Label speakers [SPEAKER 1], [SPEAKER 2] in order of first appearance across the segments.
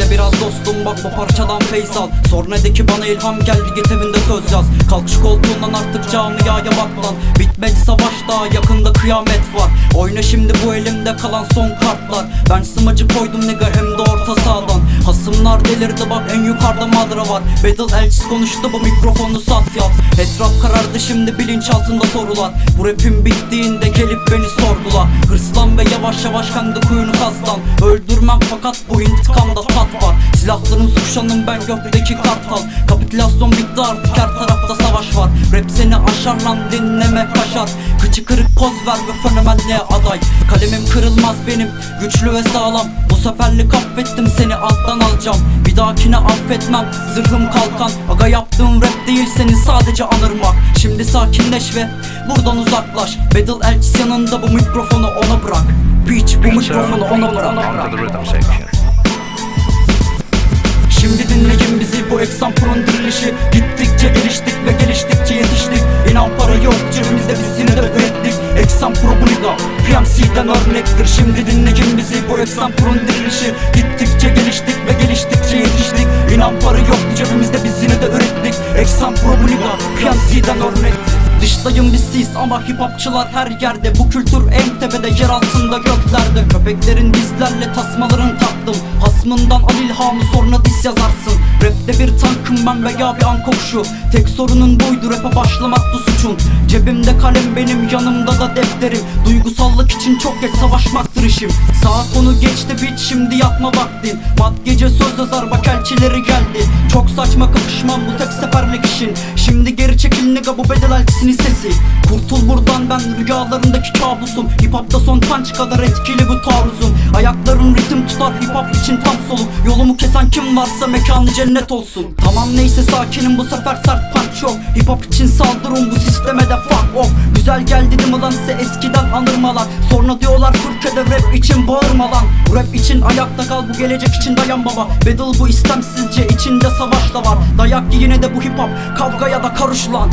[SPEAKER 1] Bekle biraz dostum bak bu parçadan feyz al. Sornedeki bana ilham geldi git evinde söz yaz. Kalk şu koltuğundan artık camiaya bak lan Bitmedi savaş daha yakında kıyamet var. Oyna şimdi bu elimde kalan son kartlar. Ben sımacı koydum nigga hem de orta sağdan Hasımlar delirdi bak en yukarıda madra var. Battle Elçis konuştu bu mikrofonu sat yat Etraf karardı şimdi bilinç altında sorular. Bu rapim bittiğinde gelip beni sordular Hırslan ve yavaş yavaş kendi kuyunu kazdan Öldürmem fakat bu intikamda tat var. Silahların suçlanım ben gökteki kartal. Kapitülasyon bitti artık her tarafta savaş var. Rap seni aşar lan dinleme kaşar. Kıçı kırık poz ver ve fenomenliğe aday. Kalemim kırılmaz benim güçlü ve sağlam. Bu seferlik affettim seni alttan alacağım. Bir dahakine affetmem zırhım kalkan. Aga yaptığım rap değil seni sadece anırmak. Şimdi sakinleş ve buradan uzaklaş. Battle Elçis yanında bu mikrofonu ona bırak Bitch bu mikrofonu ona bırak. Şimdi dinleyin bizi bu Exampro'nun dirilişi. Gittikçe geliştik ve geliştikçe yetiştik. İnan para yok cebimizde biz yine de ürettik. Exampro bu liga PMC'den örnektir. Şimdi dinleyin bizi bu Exampro'nun dirilişi. Gittikçe geliştik ve geliştikçe yetiştik. İnan para yok cebimizde biz yine de ürettik. Exampro bu liga PMC'den örnektir Dıştayım bir sis ama hip hopçılar her yerde. Bu kültür en tepede yer altında göklerde. Köpeklerin bizlerle tasmaların taktım Hasmından al ilhamı sonra dis yazarsın. Rapte bir tankım ben veya bir an kokuşu Tek sorunun buydu rap'e başlamaktı suçun. Cebimde kalem benim yanımda da defterim. Duygusallık için çok geç savaşmaktır işim. Saat onu geçti bit şimdi yatma vaktin. Mat gece söz yazar bak elçileri geldi. Çok saçma kapışmam bu tek seferlik işin. Şimdi geri çekil nigga bu bedel elçisinin sesi Kurtul buradan ben rüyalarındaki kabusum. Hip hopta son punch kadar etkili bu taarruzum. Ayaklarım ritim tutar hip hop için tam soluk. Yolumu kesen kim varsa mekanı cennet olsun. Tamam neyse sakinim bu sefer sert punch yok. Hip hop için saldırın bu sisteme de fuck off. Güzel gel dedim ulan size eskiden anırmalar. Sonra diyorlar Türkiye'de rap için bağırma lan rap için ayakta kal bu gelecek için dayan baba. Battle bu istemsizce içinde savaş da var. Dayak yine de bu hip hop kavgaya da karış lan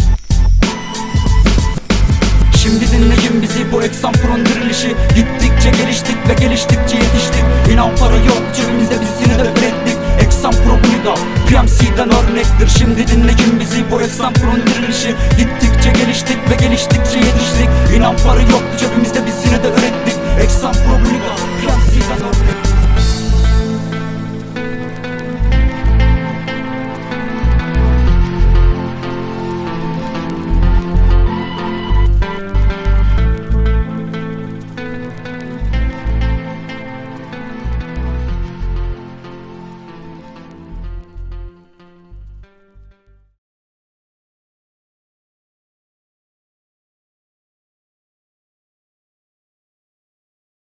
[SPEAKER 1] bu Exampro'nun dirilişi Gittikçe geliştik ve geliştikçe yetiştik. İnan para yok cebimizde biz yine de ürettik Exampro bu liga PMC'den örnektir. Şimdi dinleyin bizi bu Exampro'nun dirilişi Gittikçe geliştik ve geliştikçe yetiştik. İnan para yok cebimizde biz yine de ürettik Exampro bu liga PMC'den